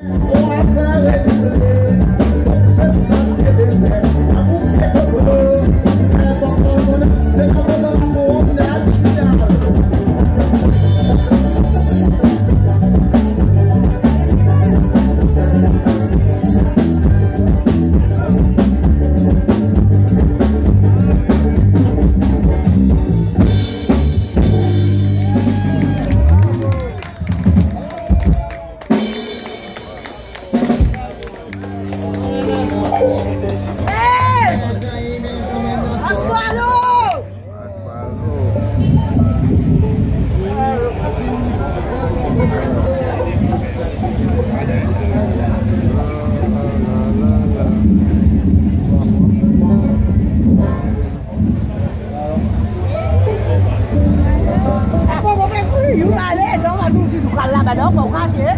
我爱狗哈鞋。